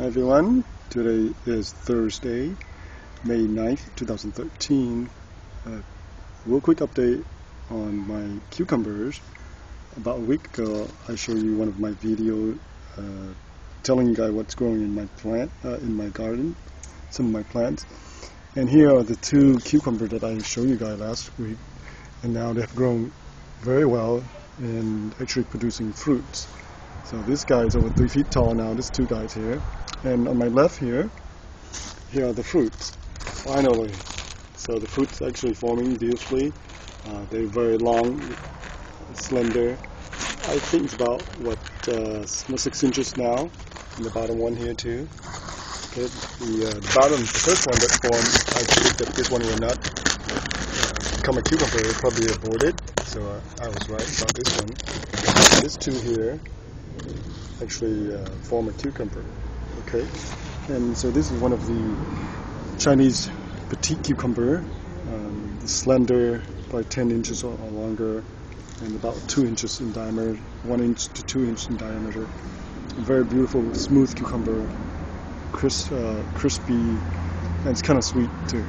Hi everyone, today is Thursday, May 9th, 2013. A real quick update on my cucumbers. About a week ago, I showed you one of my videos uh, telling you guys what's growing in my plant, uh, in my garden, some of my plants. And here are the two cucumbers that I showed you guys last week. And now they have grown very well and actually producing fruits. So this guy is over three feet tall now, there's two guys here. And on my left here, here are the fruits, finally. So the fruits actually forming beautifully. Uh, they're very long, slender. I think it's about, what, uh, six inches now. And the bottom one here too. Okay, the, uh, the bottom, the first one that formed, I predict that this one will not uh, become a cucumber, it probably aborted. So uh, I was right about this one. This two here actually uh, form a cucumber. Okay, and so this is one of the Chinese petite cucumber, um, slender, by 10 inches or, longer, and about 2 inches in diameter, 1 inch to 2 inches in diameter. Very beautiful, smooth cucumber, crisp, uh, crispy, and it's kind of sweet too.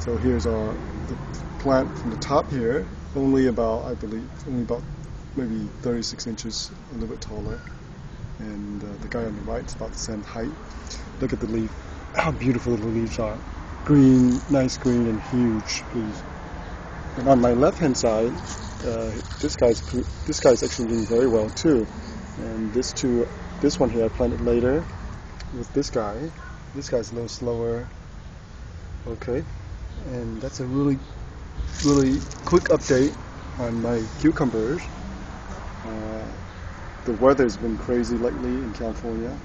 So here's our the plant from the top here, only about, I believe, only about maybe 36 inches, a little bit taller and uh, the guy on the right is about the same height. Look at the leaf, how beautiful the leaves are. Green, nice green and huge leaves. And on my left hand side, uh, this guy's this guy's actually doing very well too. And this two, this one here I planted later with this guy. This guy's a little slower. Okay, and that's a really, really quick update on my cucumbers. Uh, the weather's been crazy lately in California.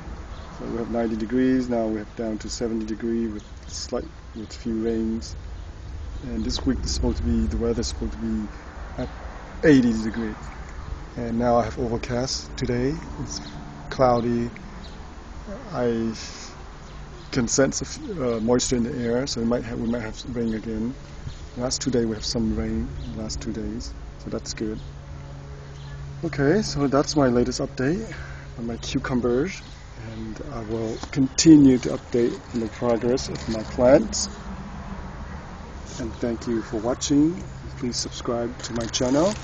So we have 90 degrees now. We have down to 70 degrees with slight with few rains. And this week is supposed to be the weather's supposed to be at 80 degrees. And now I have overcast today. It's cloudy. I can sense uh, moisture in the air, so we might have we might have rain again. Last two days we have some rain. Last two days, so that's good. Okay, so that's my latest update on my cucumbers and I will continue to update on the progress of my plants. And thank you for watching. Please subscribe to my channel.